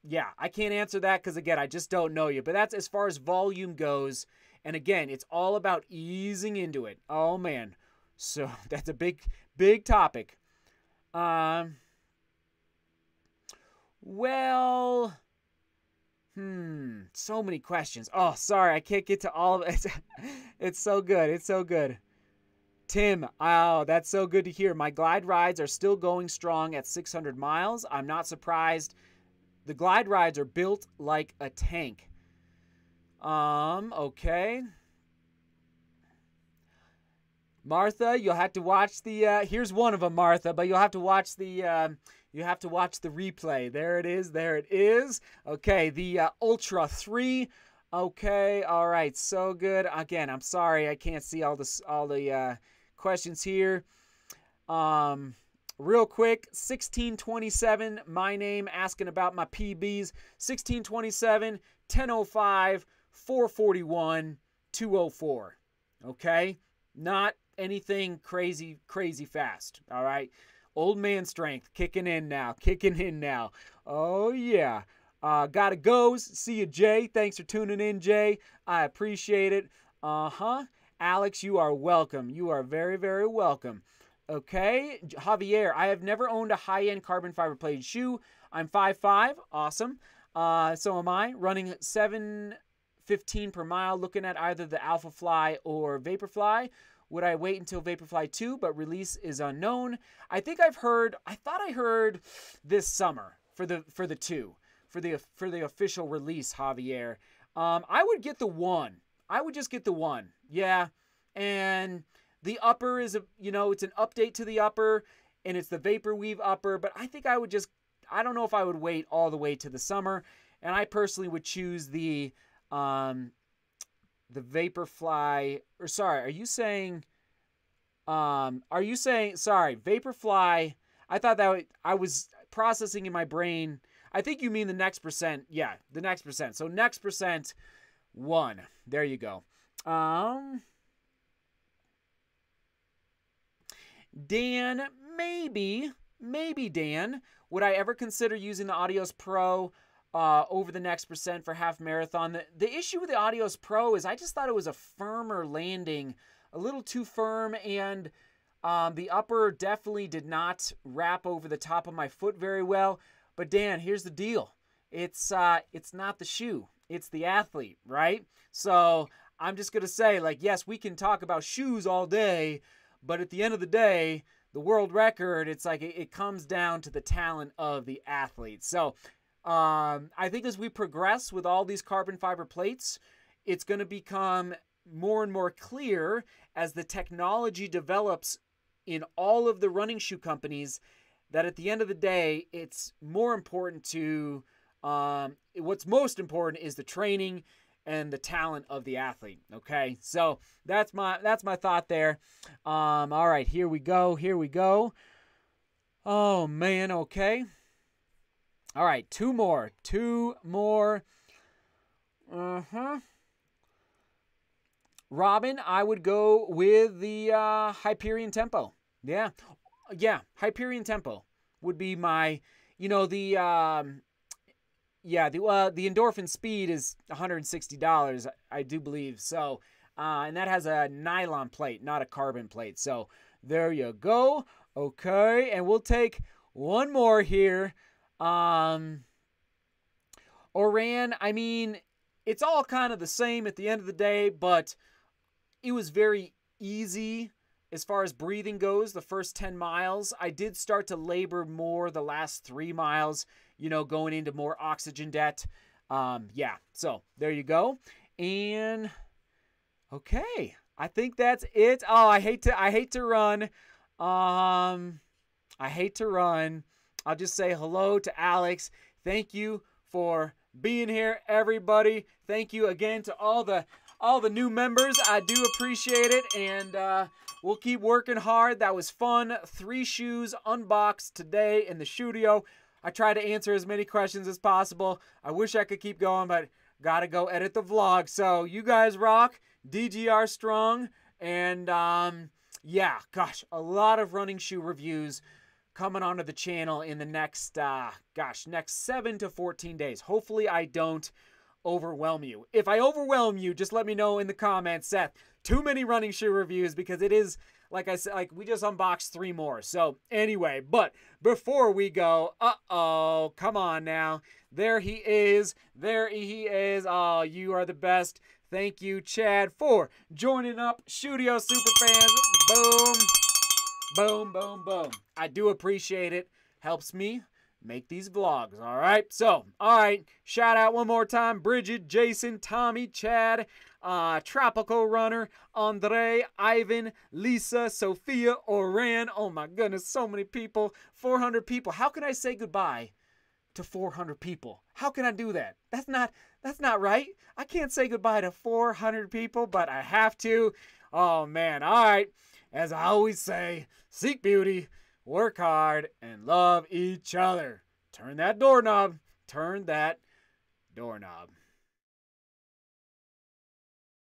yeah, I can't answer that because, again, I just don't know you. But that's as far as volume goes. And again, it's all about easing into it. Oh, man. So that's a big, big topic. Um, well, hmm, so many questions. Oh, sorry, I can't get to all of it. It's so good. It's so good. Tim, oh, that's so good to hear. My glide rides are still going strong at 600 miles. I'm not surprised. The glide rides are built like a tank. Um, okay. Martha, you'll have to watch the. Uh, here's one of them, Martha, but you'll have to watch the. Uh, you have to watch the replay. There it is. There it is. Okay, the uh, Ultra Three. Okay, all right, so good. Again, I'm sorry I can't see all this, all the uh, questions here. Um, real quick, 1627. My name asking about my PBs. 1627, 1005, 441, 204. Okay, not anything crazy, crazy fast. All right. Old man strength kicking in now, kicking in now. Oh, yeah. Uh, gotta go. See you, Jay. Thanks for tuning in, Jay. I appreciate it. Uh huh. Alex, you are welcome. You are very, very welcome. Okay. Javier, I have never owned a high end carbon fiber plated shoe. I'm 5'5. Awesome. Uh, so am I. Running 715 per mile, looking at either the Alpha Fly or Vaporfly. Would I wait until Vaporfly 2, but release is unknown? I think I've heard. I thought I heard this summer for the for the two for the for the official release. Javier, um, I would get the one. I would just get the one. Yeah, and the upper is a you know it's an update to the upper, and it's the Vaporweave upper. But I think I would just I don't know if I would wait all the way to the summer, and I personally would choose the um, the Vaporfly, or sorry, are you saying, um, are you saying, sorry, Vaporfly? I thought that I was processing in my brain. I think you mean the next percent. Yeah, the next percent. So next percent one. There you go. Um, Dan, maybe, maybe Dan, would I ever consider using the Adios Pro? Uh, over the next percent for half marathon. The, the issue with the Adios Pro is I just thought it was a firmer landing, a little too firm, and um, the upper definitely did not wrap over the top of my foot very well. But Dan, here's the deal: it's uh, it's not the shoe, it's the athlete, right? So I'm just gonna say, like, yes, we can talk about shoes all day, but at the end of the day, the world record, it's like it, it comes down to the talent of the athlete. So um, I think as we progress with all these carbon fiber plates, it's going to become more and more clear as the technology develops in all of the running shoe companies that at the end of the day, it's more important to um, what's most important is the training and the talent of the athlete. Okay, so that's my that's my thought there. Um, all right, here we go. Here we go. Oh man, okay. All right, two more. Two more. Uh huh. Robin, I would go with the uh, Hyperion Tempo. Yeah. Yeah, Hyperion Tempo would be my, you know, the, um, yeah, the, uh, the Endorphin Speed is $160, I do believe. So, uh, and that has a nylon plate, not a carbon plate. So there you go. Okay, and we'll take one more here. Um, Oran, I mean, it's all kind of the same at the end of the day, but it was very easy as far as breathing goes the first 10 miles. I did start to labor more the last three miles, you know, going into more oxygen debt. Um, yeah, so there you go. And okay, I think that's it. Oh, I hate to I hate to run. Um I hate to run. I'll just say hello to Alex. Thank you for being here, everybody. Thank you again to all the all the new members. I do appreciate it, and uh, we'll keep working hard. That was fun. Three shoes unboxed today in the studio. I try to answer as many questions as possible. I wish I could keep going, but gotta go edit the vlog. So you guys rock. DGR strong, and um, yeah, gosh, a lot of running shoe reviews coming onto the channel in the next, uh, gosh, next 7 to 14 days. Hopefully, I don't overwhelm you. If I overwhelm you, just let me know in the comments, Seth. Too many running shoe reviews because it is like I said, like we just unboxed three more. So anyway, but before we go, uh oh, come on now. There he is. There he is. Oh, you are the best. Thank you, Chad, for joining up. Studio super fans. Boom. Boom, boom, boom. I do appreciate it. Helps me make these vlogs. All right. So, all right. Shout out one more time Bridget, Jason, Tommy, Chad, uh, Tropical Runner, Andre, Ivan, Lisa, Sophia, Oran. Oh my goodness, so many people. 400 people. How can I say goodbye to 400 people? How can I do that? That's not that's not right. I can't say goodbye to 400 people, but I have to. Oh man. All right. As I always say, seek beauty, work hard, and love each other. Turn that doorknob. Turn that doorknob.